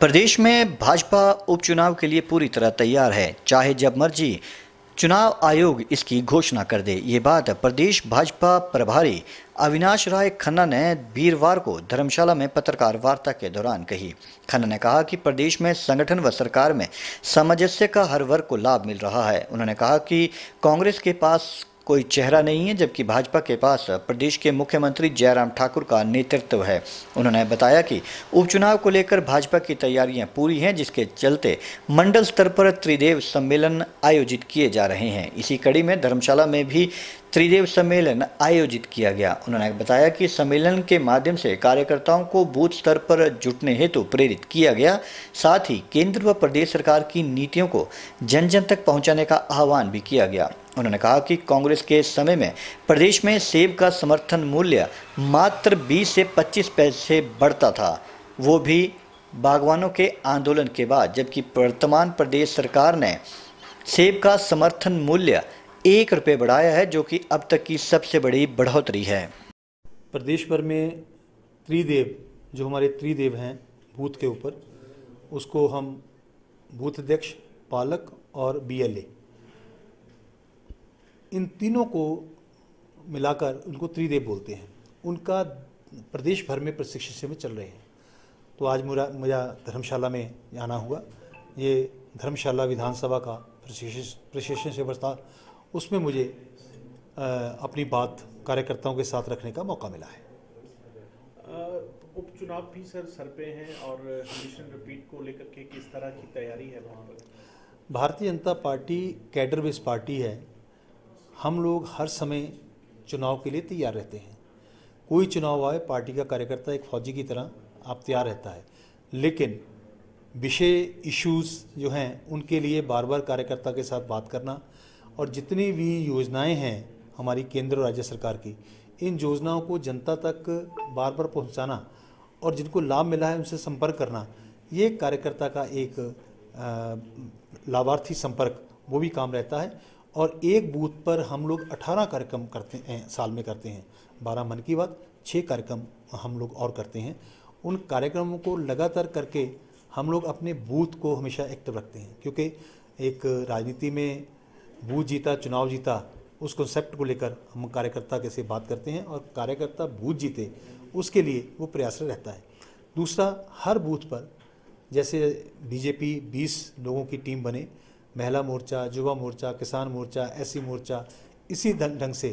प्रदेश में भाजपा उपचुनाव के लिए पूरी तरह तैयार है। चाहे जब मर्ज़ी, चुनाव आयोग इसकी घोषणा कर दे। ये बात प्रदेश भाजपा प्रभारी अविनाश राय खन्ना ने वीरवार को धर्मशाला में पत्रकार वार्ता के दौरान कही। खन्ना ने कहा कि प्रदेश में संगठन व सरकार में सामंजस्य का हर वर्ग को लाभ मिल रहा है। उन्होंने कहा कि कांग्रेस के पास कोई चेहरा नहीं है, जबकि भाजपा के पास प्रदेश के मुख्यमंत्री जयराम ठाकुर का नेतृत्व है। उन्होंने बताया कि उपचुनाव को लेकर भाजपा की तैयारियाँ पूरी हैं, जिसके चलते मंडल स्तर पर त्रिदेव सम्मेलन आयोजित किए जा रहे हैं। इसी कड़ी में धर्मशाला में भी त्रिदेव सम्मेलन आयोजित किया गया। उन्होंने बताया कि सम्मेलन के माध्यम से कार्यकर्ताओं को बूथ स्तर पर जुटने हेतु प्रेरित किया गया। साथ ही केंद्र व प्रदेश सरकार की नीतियों को जन जन तक पहुँचाने का आह्वान भी किया गया। उन्होंने कहा कि कांग्रेस के समय में प्रदेश में सेब का समर्थन मूल्य मात्र 20 से 25 पैसे बढ़ता था। वो भी बागवानों के आंदोलन के बाद, जबकि वर्तमान प्रदेश सरकार ने सेब का समर्थन मूल्य एक रुपये बढ़ाया है, जो कि अब तक की सबसे बड़ी बढ़ोतरी है। प्रदेश भर में त्रिदेव, जो हमारे त्रिदेव हैं बूथ के ऊपर, उसको हम बूथ अध्यक्ष, पालक और बीएलए इन तीनों को मिलाकर उनको त्रिदेव बोलते हैं। उनका प्रदेश भर में प्रशिक्षण में चल रहे हैं। तो आज मेरा मेरा धर्मशाला में जाना हुआ। ये धर्मशाला विधानसभा का प्रशिक्षण प्रशिक्षण से बरता उसमें मुझे आ, अपनी बात कार्यकर्ताओं के साथ रखने का मौका मिला है। उपचुनाव भी सर सर पे हैं और मिशन रिपीट को लेकर के किस तरह की तैयारी है वहाँ पर? Bharatiya Janata party cadre based party है। हम लोग हर समय चुनाव के लिए तैयार रहते हैं। कोई चुनाव आए, पार्टी का कार्यकर्ता एक फौजी की तरह आप तैयार रहता है। लेकिन विषय इश्यूज़ जो हैं, उनके लिए बार बार कार्यकर्ता के साथ बात करना और जितनी भी योजनाएँ हैं हमारी केंद्र और राज्य सरकार की, इन योजनाओं को जनता तक बार बार पहुंचाना और जिनको लाभ मिला है उनसे संपर्क करना, ये कार्यकर्ता का एक लाभार्थी संपर्क, वो भी काम रहता है। और एक बूथ पर हम लोग 18 कार्यक्रम करते हैं, साल में करते हैं। 12 मन की बात छः कार्यक्रम हम लोग और करते हैं। उन कार्यक्रमों को लगातार करके हम लोग अपने बूथ को हमेशा एक्टिव रखते हैं, क्योंकि एक राजनीति में बूथ जीता, चुनाव जीता, उस कॉन्सेप्ट को लेकर हम कार्यकर्ता कैसे बात करते हैं और कार्यकर्ता बूथ जीते, उसके लिए वो प्रयास रहता है। दूसरा, हर बूथ पर जैसे बीजेपी 20 लोगों की टीम बने महिला मोर्चा युवा मोर्चा किसान मोर्चा एससी मोर्चा इसी ढंग से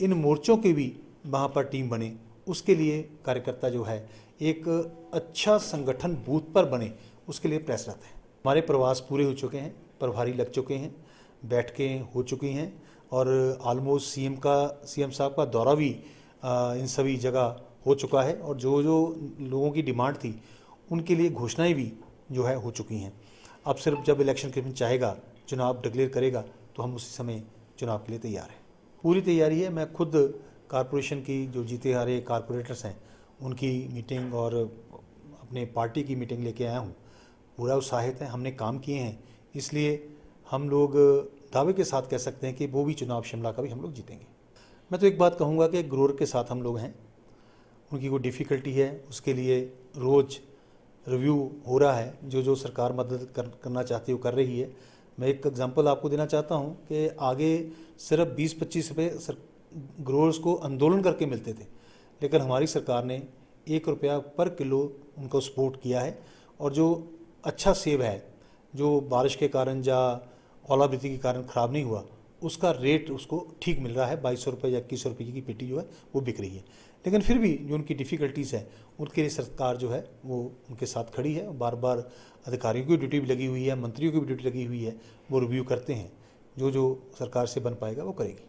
इन मोर्चों की भी वहाँ पर टीम बने। उसके लिए कार्यकर्ता जो है एक अच्छा संगठन बूथ पर बने उसके लिए प्रयासरत है। हमारे प्रवास पूरे हो चुके हैं प्रभारी लग चुके हैं बैठकें हो चुकी हैं और ऑलमोस्ट सीएम का सीएम साहब का दौरा भी आ, इन सभी जगह हो चुका है और जो जो लोगों की डिमांड थी उनके लिए घोषणाएँ भी जो है हो चुकी हैं। अब सिर्फ़ जब इलेक्शन कमीशन चाहेगा, चुनाव डिक्लेयर करेगा तो हम उसी समय चुनाव के लिए तैयार हैं। पूरी तैयारी है। मैं खुद कारपोरेशन की जो जीते हारे कारपोरेटर्स हैं, उनकी मीटिंग और अपने पार्टी की मीटिंग लेके आया हूँ। पूरा उत्साहित है। हमने काम किए हैं। इसलिए हम लोग दावे के साथ कह सकते हैं कि वो भी चुनाव शिमला का भी हम लोग जीतेंगे। मैं तो एक बात कहूँगा कि ग्रोर के साथ हम लोग हैं। उनकी कोई डिफ़िकल्टी है, उसके लिए रोज़ रिव्यू हो रहा है जो जो सरकार मदद कर, करना चाहती है वो कर रही है। मैं एक एग्जांपल आपको देना चाहता हूँ कि आगे सिर्फ़ 20-25 रुपये ग्रोअर्स को आंदोलन करके मिलते थे लेकिन हमारी सरकार ने एक रुपया पर किलो उनको सपोर्ट किया है और जो अच्छा सेब है जो बारिश के कारण या ओलावृत्ति के कारण ख़राब नहीं हुआ उसका रेट उसको ठीक मिल रहा है, बाईस सौ रुपये या इक्कीस सौ रुपये की पेटी जो है, वो बिक रही है। लेकिन फिर भी जो उनकी डिफ़िकल्टीज़ है, उनके लिए सरकार जो है, वो उनके साथ खड़ी है। बार बार अधिकारियों की ड्यूटी भी लगी हुई है, मंत्रियों की भी ड्यूटी लगी हुई है, वो रिव्यू करते हैं। जो जो सरकार से बन पाएगा, वो करेगी।